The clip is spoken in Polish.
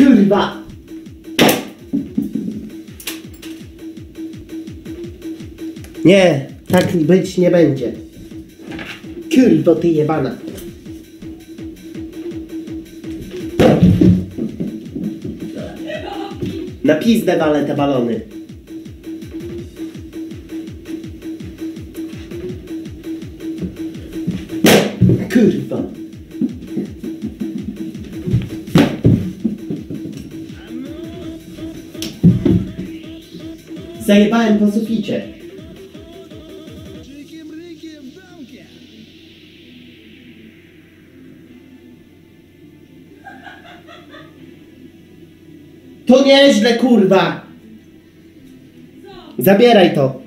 Kurwa! Nie, tak być nie będzie. Kurwo ty jebana. Na pizdę walę te balony. Kurwa. Zajebałem po suficie. To nieźle, kurwa! Zabieraj to.